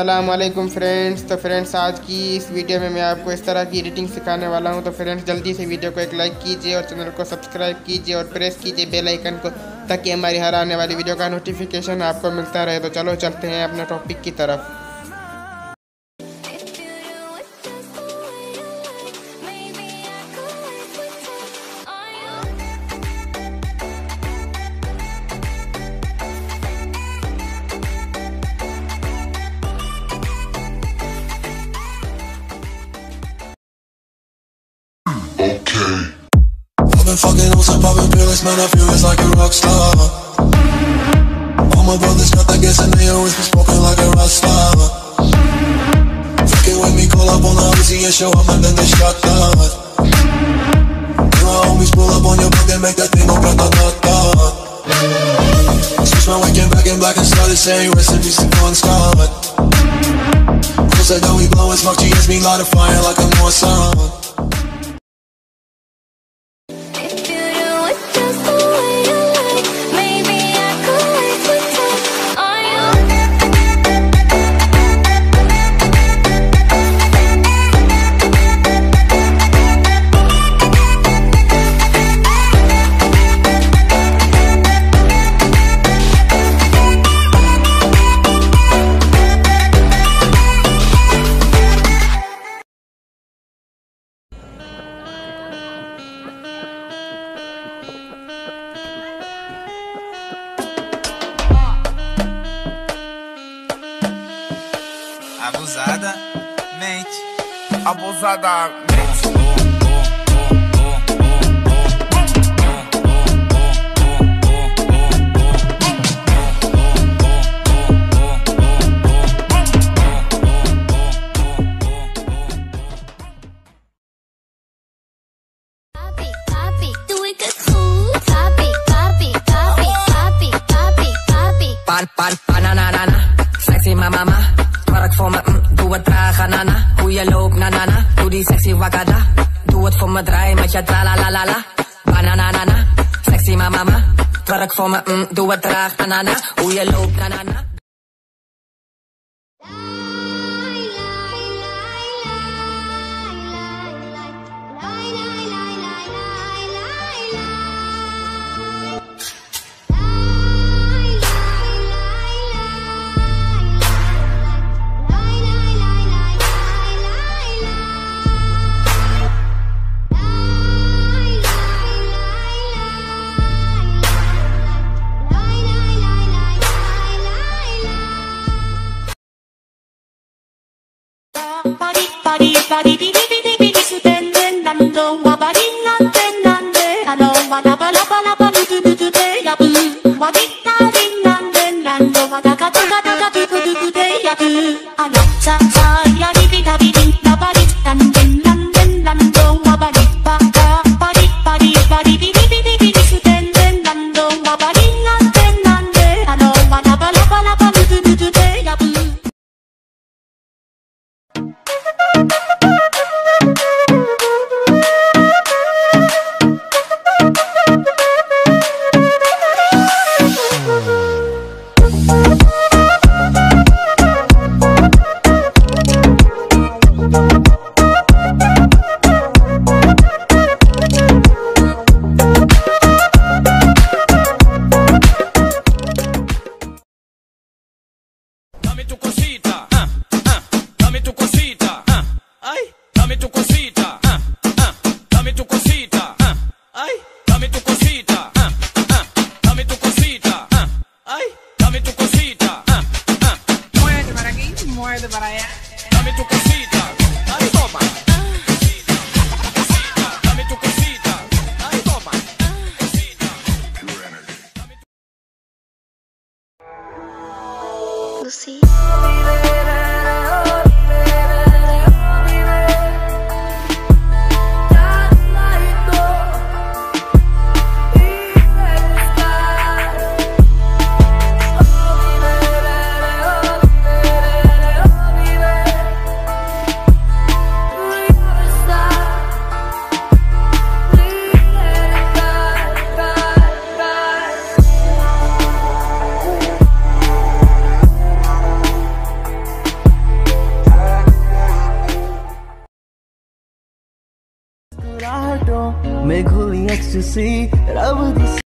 असलकुम फ्रेंड्स तो फ्रेंड्स आज की इस वीडियो में मैं आपको इस तरह की एडिटिंग सिखाने वाला हूँ। तो फ्रेंड्स जल्दी से वीडियो को एक लाइक कीजिए और चैनल को सब्सक्राइब कीजिए और प्रेस कीजिए बेल आइकन को, ताकि हमारी हर आने वाली वीडियो का नोटिफिकेशन आपको मिलता रहे। तो चलो चलते हैं अपने टॉपिक की तरफ़। Been fucking on some poppin' pills, man, I feel it's like a rock star. All my brothers got that gas and they always be smoking like a rock star. Fucking with me, call up on the Uzi and show up, and then they shot down. My homies pull up on your block and make that thing go grata-ta-ta. Switch my waking back in black and started saying recipes to Bon Scott. I know we blowin' smoke, GS me light a fire like a North Sun. Abusada mente. Abusada mente. Het traag, nana. Hoe je loopt, nanana. Doe die sexy wakada. Doe het voor me, draai met je tra la la la la. Bananana, sexy mama, twerk voor me, mm, doe het traag, nana. Hoe je loopt, nanana. Body, body, body, bidi, bidi, to see that I would